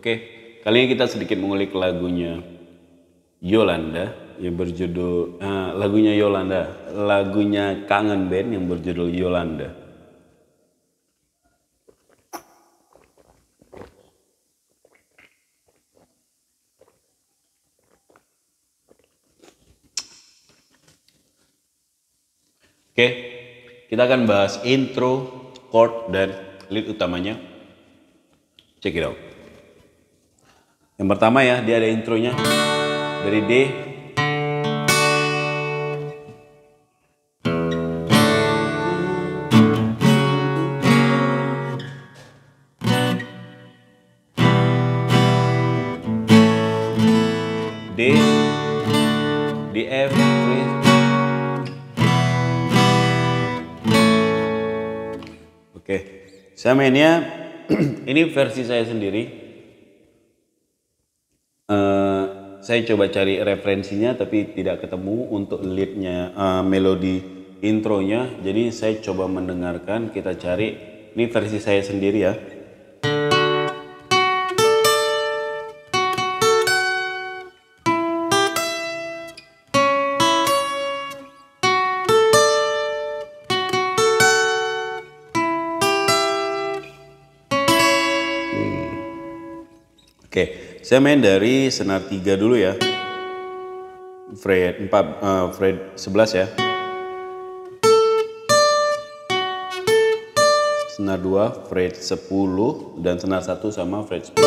Oke, kali ini kita sedikit mengulik lagunya Yolanda yang berjudul eh, lagunya Yolanda, lagunya Kangen Band yang berjudul Yolanda. Oke, kita akan bahas intro, chord, dan lead utamanya. Check it out. Yang pertama ya, dia ada intronya dari D. D, di F, Oke, saya mainnya ini versi saya sendiri. Eh, saya coba cari referensinya tapi tidak ketemu untuk leadnya eh, melodi intronya. Jadi saya coba mendengarkan, kita cari. Ini versi saya sendiri ya. Oke, saya main dari senar 3 dulu ya. Fret 4 eh, fret 11 ya. Senar 2 fret 10 dan senar 1 sama fret 10.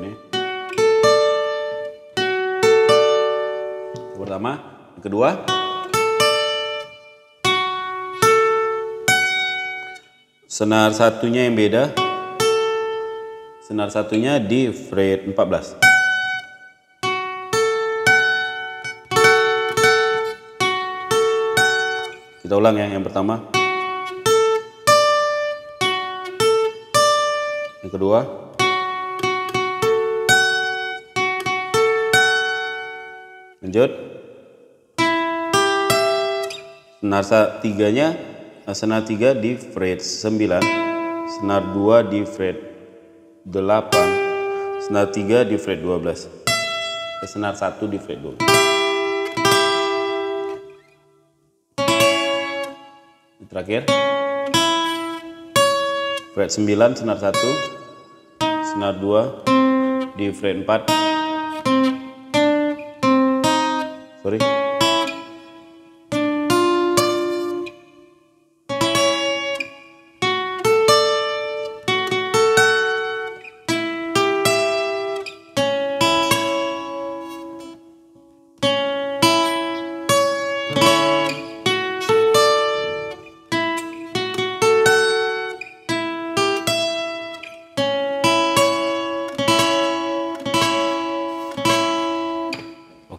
Ini. Yang pertama, yang kedua. Senar satunya yang beda, Senar satunya di fret 14. Kita ulang ya yang pertama. Yang kedua. Lanjut. Senar tiganya, senar tiga di fret 9, senar 2 di fret 8 senar 3 di fret 12 senar 1 di fret 12 terakhir. Fret 9 senar 1 senar 2 di fret 4 sorry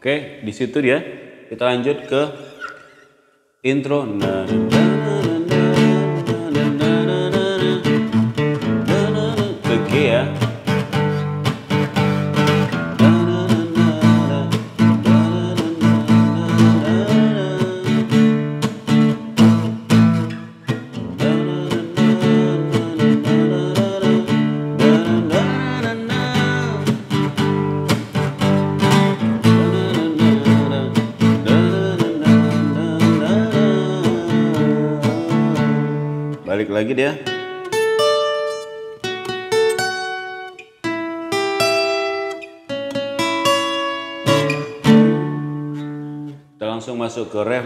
Oke, di situ dia. Kita lanjut ke intro. Na, na, na, na, Balik lagi dia. Kita langsung masuk ke ref.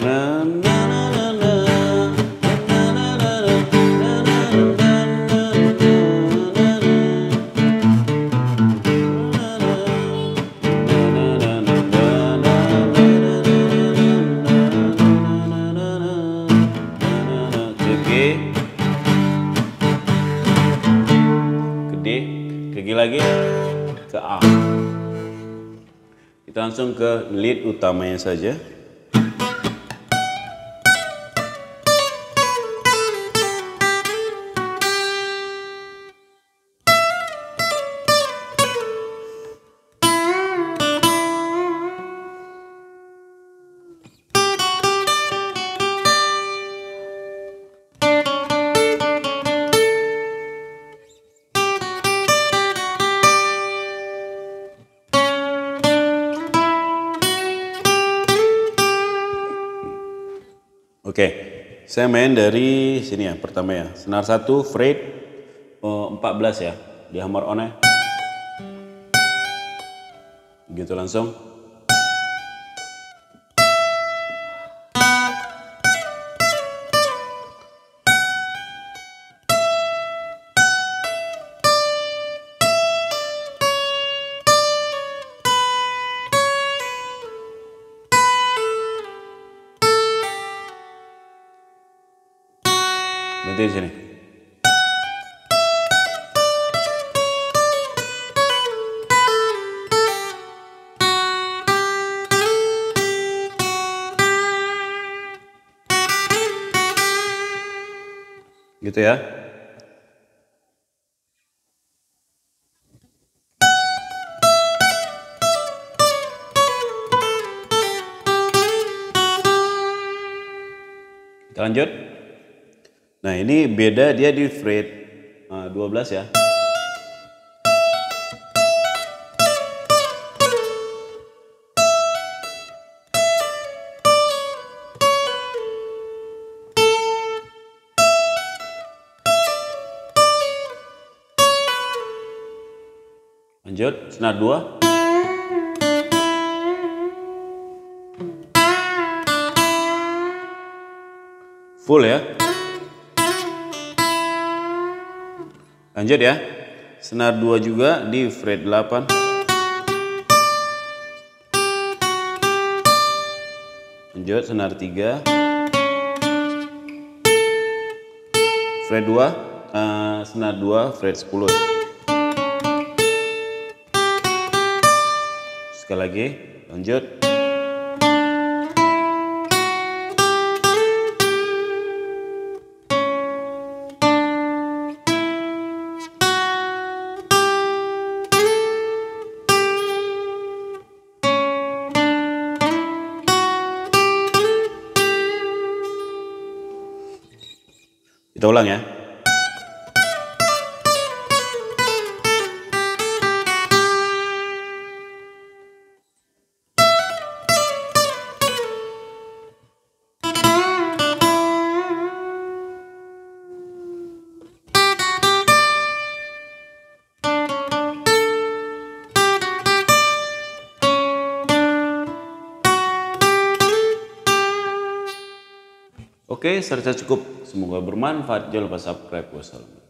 G lagi ke A. Kita langsung ke lead utamanya saja Oke, saya main dari sini ya, pertama ya. Senar 1 fret oh, 14 ya, di hammer on ya. Gitu langsung. Berhenti di sini. Gitu ya. Kita lanjut. Nah ini beda dia di fret uh, 12 ya. Lanjut, senar 2. Full ya. Lanjut ya. Senar 2 juga di fret 8. Lanjut senar 3. Fret 2, uh, senar 2 fret 10. Sekali lagi, lanjut. Kita ulang ya. Oke, serta cukup. Semoga bermanfaat. Jangan lupa subscribe. Wassalamualaikum.